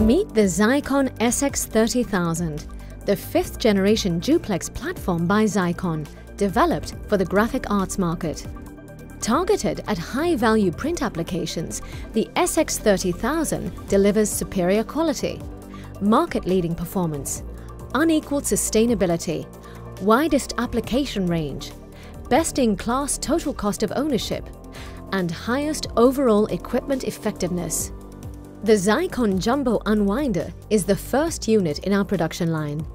Meet the Xeikon SX30000, the fifth generation duplex platform by Xeikon, developed for the graphic arts market. Targeted at high-value print applications, the SX30000 delivers superior quality, market-leading performance, unequaled sustainability, widest application range, best-in-class total cost of ownership, and highest overall equipment effectiveness. The Xeikon Jumbo Unwinder is the first unit in our production line.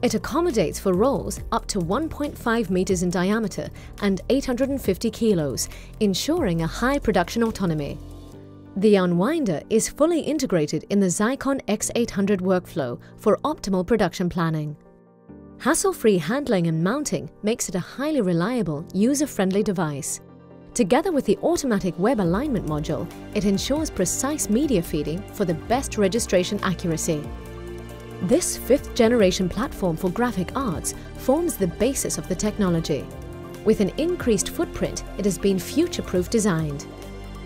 It accommodates for rolls up to 1.5 meters in diameter and 850 kilos, ensuring a high production autonomy. The Unwinder is fully integrated in the Xeikon X800 workflow for optimal production planning. Hassle-free handling and mounting makes it a highly reliable, user-friendly device. Together with the automatic web alignment module, it ensures precise media feeding for the best registration accuracy. This fifth generation platform for graphic arts forms the basis of the technology. With an increased footprint, it has been future-proof designed.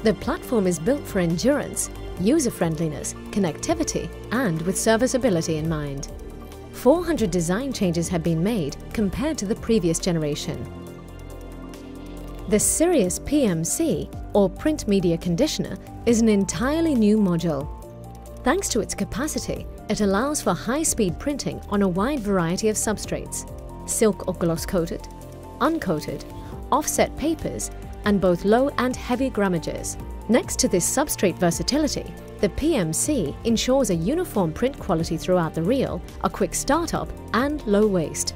The platform is built for endurance, user-friendliness, connectivity, and with serviceability in mind. 400 design changes have been made compared to the previous generation. The Sirius PMC, or Print Media Conditioner, is an entirely new module. Thanks to its capacity, it allows for high-speed printing on a wide variety of substrates, silk or gloss-coated, uncoated, offset papers, and both low and heavy grammages. Next to this substrate versatility, the PMC ensures a uniform print quality throughout the reel, a quick startup, and low waste.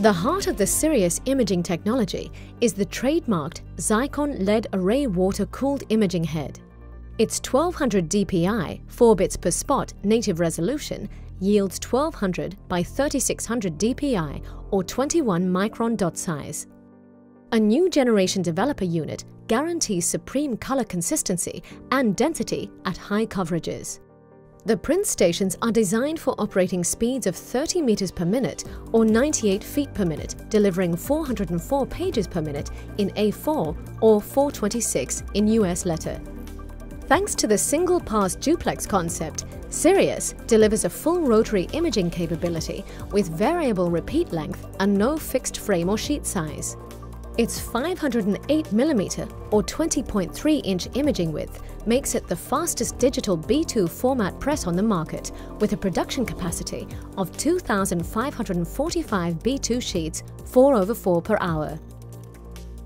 The heart of the Sirius imaging technology is the trademarked Xeikon LED Array Water Cooled Imaging Head. Its 1200 dpi, 4 bits per spot native resolution yields 1200 by 3600 dpi or 21 micron dot size. A new generation developer unit guarantees supreme color consistency and density at high coverages. The print stations are designed for operating speeds of 30 meters per minute or 98 feet per minute, delivering 404 pages per minute in A4 or 426 in US letter. Thanks to the single-pass duplex concept, Sirius delivers a full rotary imaging capability with variable repeat length and no fixed frame or sheet size. Its 508mm or 20.3 inch imaging width makes it the fastest digital B2 format press on the market with a production capacity of 2,545 B2 sheets 4 over 4 per hour.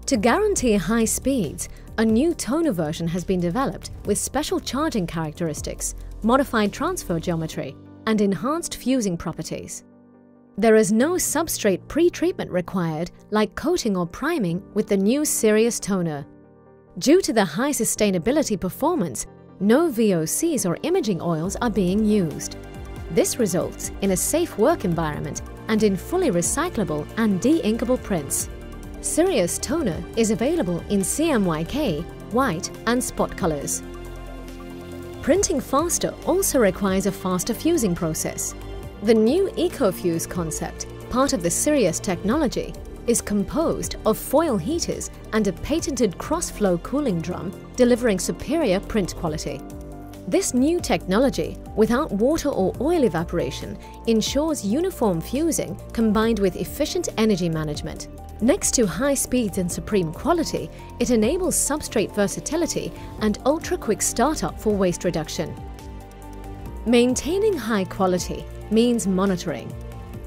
To guarantee high speeds, a new toner version has been developed with special charging characteristics, modified transfer geometry, and enhanced fusing properties. There is no substrate pre-treatment required like coating or priming with the new Sirius toner. Due to the high sustainability performance, no VOCs or imaging oils are being used. This results in a safe work environment and in fully recyclable and de-inkable prints. Sirius toner is available in CMYK, white and spot colors. Printing faster also requires a faster fusing process. The new EcoFuse concept, part of the Sirius technology, is composed of foil heaters and a patented cross-flow cooling drum, delivering superior print quality. This new technology, without water or oil evaporation, ensures uniform fusing combined with efficient energy management. Next to high speeds and supreme quality, it enables substrate versatility and ultra-quick startup for waste reduction. Maintaining high quality means monitoring.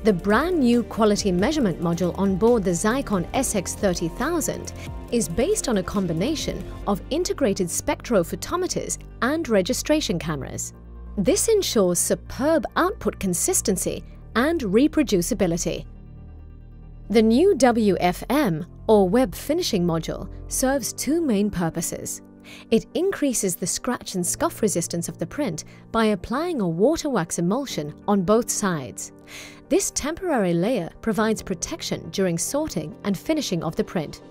The brand new quality measurement module on board the Xeikon SX30000 is based on a combination of integrated spectrophotometers and registration cameras. This ensures superb output consistency and reproducibility. The new WFM, or Web Finishing module, serves two main purposes. It increases the scratch and scuff resistance of the print by applying a water wax emulsion on both sides. This temporary layer provides protection during sorting and finishing of the print.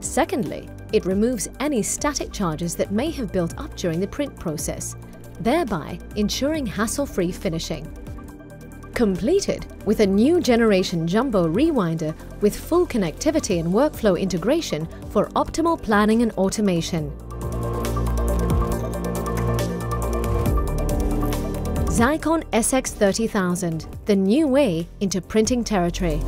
Secondly, it removes any static charges that may have built up during the print process, thereby ensuring hassle-free finishing. Completed with a new generation Jumbo Rewinder with full connectivity and workflow integration for optimal planning and automation. Xeikon SX30000, the new way into printing territory.